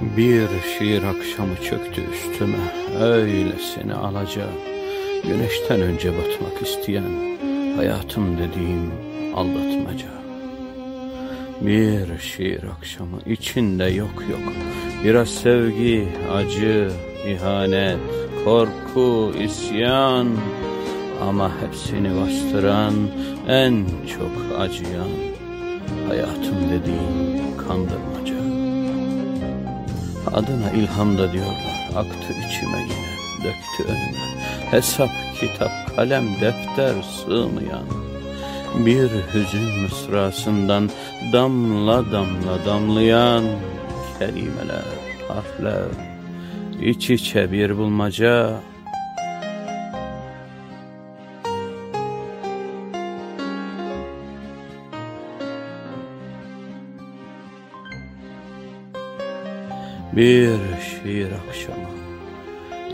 Bir şiir akşamı çöktü üstüme. Öylesine alacağım. Güneşten önce batmak isteyen Hayatım dediğim aldatmaca. Bir şiir akşamı içinde yok yok. Biraz sevgi, acı, ihanet, korku, isyan. Ama hepsini bastıran en çok acıyan Hayatım dediğim kandırmaca Adına ilham da diyorlar. Aktı içime yine Döktü önüme. Hesap, kitap, kalem, defter sığmayan. Bir hüzün mısrasından Damla damla damlayan Kelimeler, harfler. İç içe bir bulmaca Bir şiir akşamı.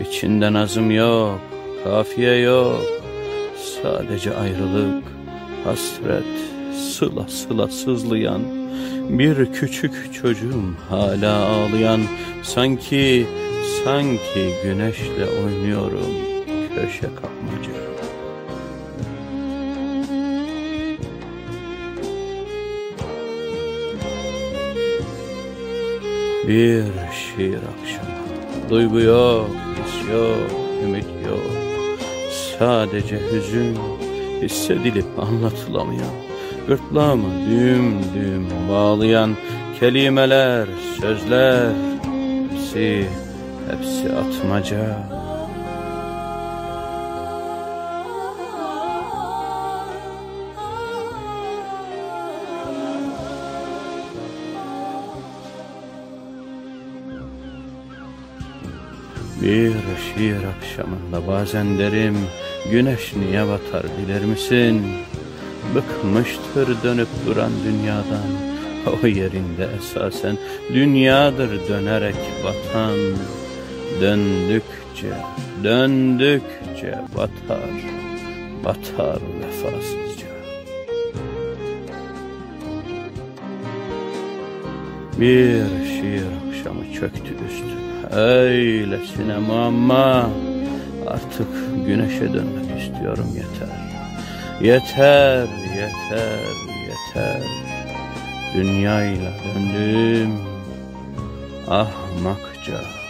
İçinde nazım yok, kafiye yok. Sadece ayrılık, hasret, sıla sıla sızlayan. Bir küçük çocuğum hala ağlayan. Sanki, sanki güneşle oynuyorum köşe kapmaca Bir şiir akşamı. Duygu yok, his yok, ümit yok. Sadece hüzün hissedilip anlatılamayan Gırtlağımı düğüm düğüm bağlayan Kelimeler, sözler Hepsi, hepsi atmaca Bir şiir akşamında bazen derim Güneş niye batar bilir misin? Bıkmıştır dönüp duran dünyadan O yerinde esasen dünyadır dönerek batan Döndükçe, döndükçe batar Batar vefasızca Bir şiir akşamı çöktü üstüme. Öylesine muamma. Artık güneşe dönmek istiyorum yeter. Yeter, yeter, yeter. Dünyayla döndüm. Ahmakça